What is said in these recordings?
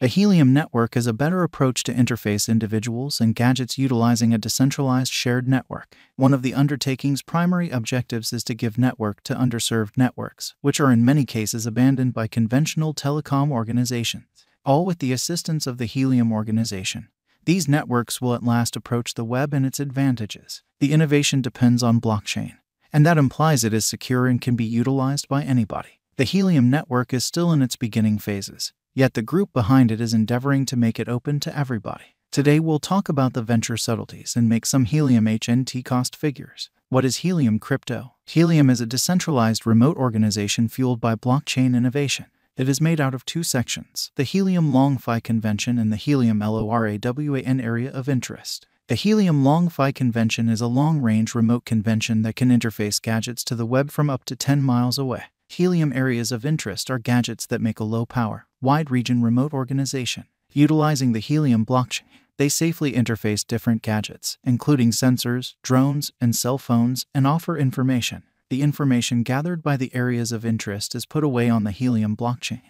A helium network is a better approach to interface individuals and gadgets utilizing a decentralized shared network. One of the undertaking's primary objectives is to give network to underserved networks, which are in many cases abandoned by conventional telecom organizations, all with the assistance of the Helium organization. These networks will at last approach the web and its advantages. The innovation depends on blockchain, and that implies it is secure and can be utilized by anybody. The Helium network is still in its beginning phases, Yet the group behind it is endeavoring to make it open to everybody. Today we'll talk about the venture subtleties and make some Helium HNT cost figures. What is Helium Crypto? Helium is a decentralized remote organization fueled by blockchain innovation. It is made out of two sections the Helium LongFi Convention and the Helium LORAWAN Area of Interest. The Helium LongFi Convention is a long range remote convention that can interface gadgets to the web from up to 10 miles away. Helium areas of interest are gadgets that make a low power, wide region remote organization. Utilizing the Helium blockchain, they safely interface different gadgets, including sensors, drones, and cell phones, and offer information. The information gathered by the areas of interest is put away on the Helium blockchain,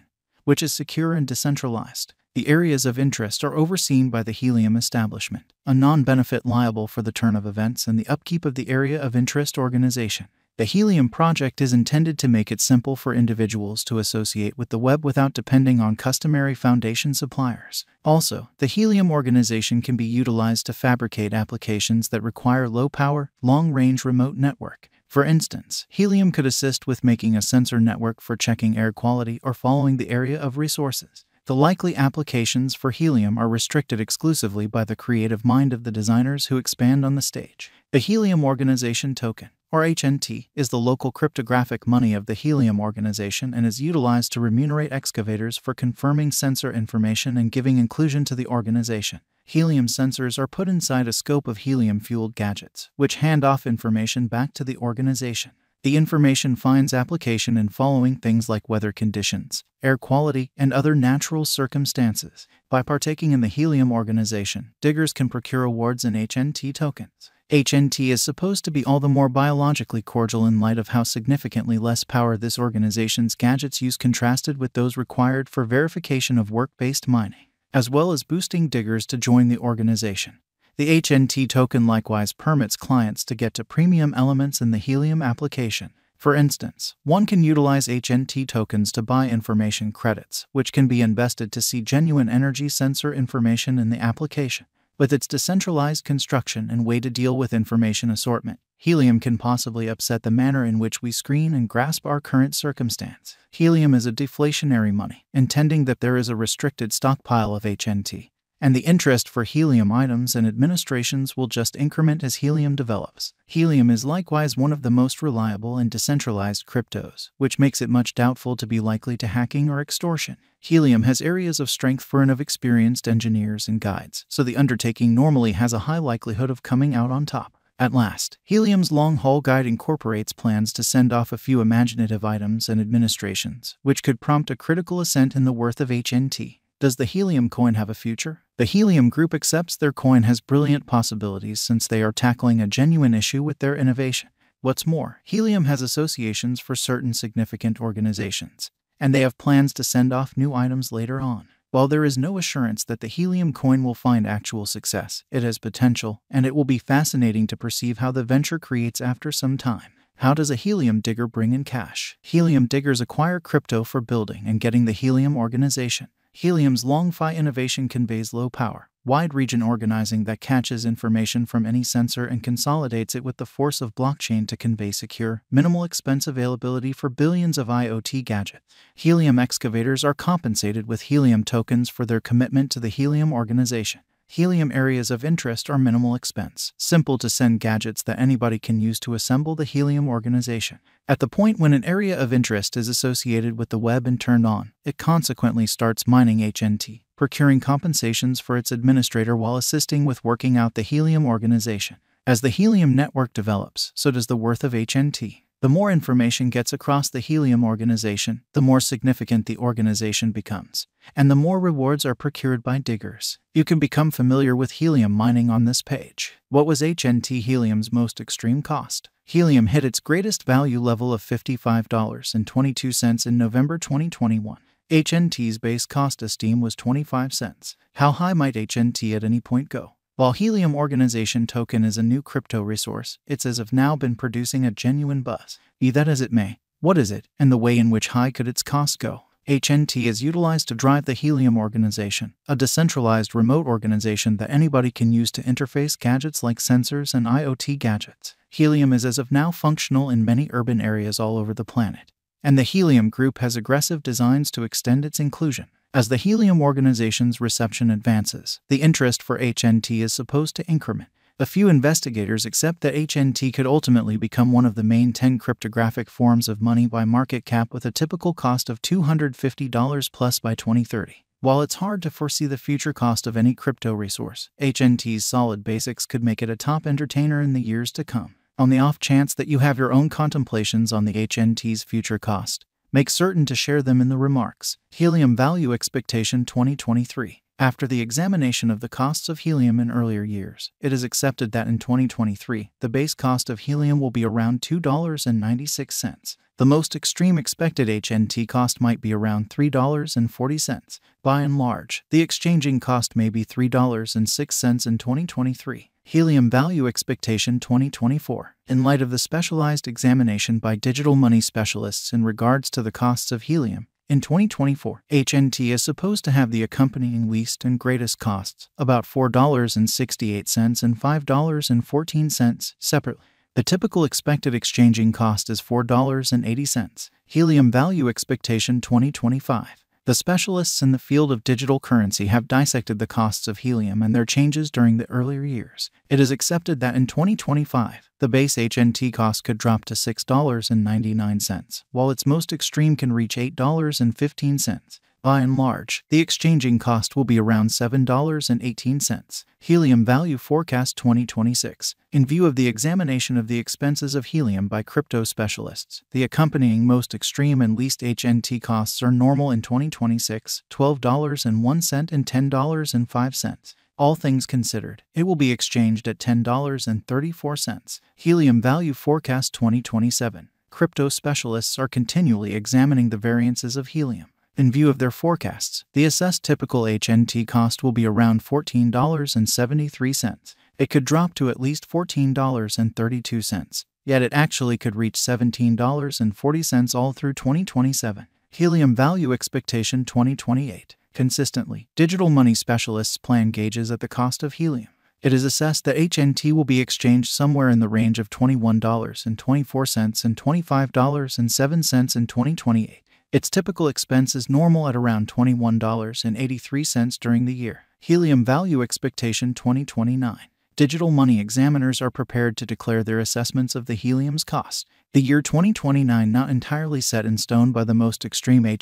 which is secure and decentralized. The areas of interest are overseen by the Helium establishment, a non benefit liable for the turn of events and the upkeep of the area of interest organization. The Helium project is intended to make it simple for individuals to associate with the web without depending on customary foundation suppliers. Also, the Helium organization can be utilized to fabricate applications that require low power, long range remote network. For instance, Helium could assist with making a sensor network for checking air quality or following the area of resources. The likely applications for Helium are restricted exclusively by the creative mind of the designers who expand on the stage. The Helium Organization Token or HNT, is the local cryptographic money of the Helium organization and is utilized to remunerate excavators for confirming sensor information and giving inclusion to the organization. Helium sensors are put inside a scope of helium fueled gadgets, which hand off information back to the organization. The information finds application in following things like weather conditions, air quality, and other natural circumstances. By partaking in the Helium organization, diggers can procure awards in HNT tokens. HNT is supposed to be all the more biologically cordial in light of how significantly less power this organization's gadgets use contrasted with those required for verification of work based mining, as well as boosting diggers to join the organization. The HNT token likewise permits clients to get to premium elements in the Helium application. For instance, one can utilize HNT tokens to buy information credits, which can be invested to see genuine energy sensor information in the application. With its decentralized construction and way to deal with information assortment, Helium can possibly upset the manner in which we screen and grasp our current circumstance. Helium is a deflationary money, intending that there is a restricted stockpile of HNT and the interest for helium items and administrations will just increment as helium develops. Helium is likewise one of the most reliable and decentralized cryptos, which makes it much doubtful to be likely to hacking or extortion. Helium has areas of strength for and of experienced engineers and guides, so the undertaking normally has a high likelihood of coming out on top. At last, Helium's long haul guide incorporates plans to send off a few imaginative items and administrations, which could prompt a critical ascent in the worth of HNT. Does the Helium coin have a future? The Helium Group accepts their coin has brilliant possibilities since they are tackling a genuine issue with their innovation. What's more, Helium has associations for certain significant organizations, and they have plans to send off new items later on. While there is no assurance that the Helium coin will find actual success, it has potential, and it will be fascinating to perceive how the venture creates after some time. How does a helium digger bring in cash? Helium diggers acquire crypto for building and getting the helium organization. Helium's LongFi innovation conveys low power, wide region organizing that catches information from any sensor and consolidates it with the force of blockchain to convey secure, minimal expense availability for billions of IoT gadgets. Helium excavators are compensated with Helium tokens for their commitment to the Helium organization. Helium areas of interest are minimal expense, simple to send gadgets that anybody can use to assemble the Helium organization. At the point when an area of interest is associated with the web and turned on, it consequently starts mining HNT, procuring compensations for its administrator while assisting with working out the Helium organization. As the Helium network develops, so does the worth of HNT. The more information gets across the Helium organization, the more significant the organization becomes, and the more rewards are procured by diggers. You can become familiar with helium mining on this page. What was HNT Helium's most extreme cost? Helium hit its greatest value level of $55.22 in November 2021. HNT's base cost esteem was 25 cents. How high might HNT at any point go? While Helium Organization token is a new crypto resource, it's as of now been producing a genuine buzz. Be that as it may, what is it, and the way in which high could its cost go? HNT is utilized to drive the Helium organization, a decentralized remote organization that anybody can use to interface gadgets like sensors and IoT gadgets. Helium is as of now functional in many urban areas all over the planet, and the Helium Group has aggressive designs to extend its inclusion. As the Helium organization's reception advances, the interest for HNT is supposed to increment. A few investigators accept that HNT could ultimately become one of the main 10 cryptographic forms of money by market cap with a typical cost of $250 plus by 2030. While it's hard to foresee the future cost of any crypto resource, HNT's solid basics could make it a top entertainer in the years to come. On the off chance that you have your own contemplations on the HNT's future cost, make certain to share them in the remarks. Helium Value Expectation 2023 after the examination of the costs of helium in earlier years, it is accepted that in 2023, the base cost of helium will be around $2.96. The most extreme expected HNT cost might be around $3.40. By and large, the exchanging cost may be $3.06 in 2023. Helium Value Expectation 2024. In light of the specialized examination by digital money specialists in regards to the costs of helium, in 2024, HNT is supposed to have the accompanying least and greatest costs, about $4.68 and $5.14 separately. The typical expected exchanging cost is $4.80. Helium Value Expectation 2025. The specialists in the field of digital currency have dissected the costs of helium and their changes during the earlier years. It is accepted that in 2025, the base HNT cost could drop to $6.99, while its most extreme can reach $8.15. By and large, the exchanging cost will be around $7.18. Helium Value Forecast 2026. In view of the examination of the expenses of helium by crypto specialists, the accompanying most extreme and least HNT costs are normal in 2026 $12.01 and $10.05. All things considered, it will be exchanged at $10.34. Helium Value Forecast 2027. Crypto specialists are continually examining the variances of helium. In view of their forecasts, the assessed typical HNT cost will be around $14.73. It could drop to at least $14.32, yet it actually could reach $17.40 all through 2027. Helium Value Expectation 2028. Consistently, digital money specialists plan gauges at the cost of helium. It is assessed that HNT will be exchanged somewhere in the range of $21.24 and $25.07 in 2028. Its typical expense is normal at around $21.83 during the year. Helium Value Expectation 2029. Digital money examiners are prepared to declare their assessments of the helium's cost. The year 2029 not entirely set in stone by the most extreme HN